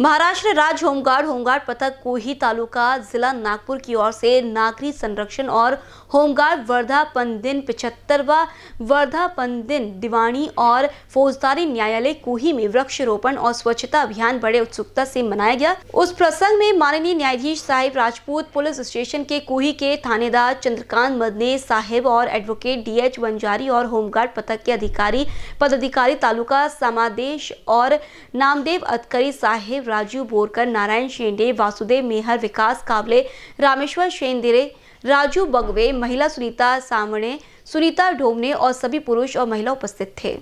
महाराष्ट्र राज्य home guard home guard पथक कोही तालुका जिला नागपुर की ओर से नागरिक संरक्षण और होमगार्ड वर्धापन दिन पिछहत्तरवा वर्धापन दिन दिवाणी और फौजदारी न्यायालय कोही में वृक्षरोपण और स्वच्छता अभियान बड़े उत्सुकता से मनाया गया। उस प्रसंग में माननीय न्यायाधीश साहिब राजपूत, पुलिस स्टेशन के कोही के थानेदार चंद्रकांत मदने साहिब और एडवोकेट डी एच वंजारी और होमगार्ड पथक के अधिकारी, पदाधिकारी तालुका समादेश और नामदेव अतकरी साहिब राजू बोरकर, नारायण शेंडे, वासुदेव मेहर, विकास काबले रामेश्वर शेंदिरे, राजू बगवे, महिला सुनीता सामणे, सुनीता ढोमने और सभी पुरुष और महिला उपस्थित थे।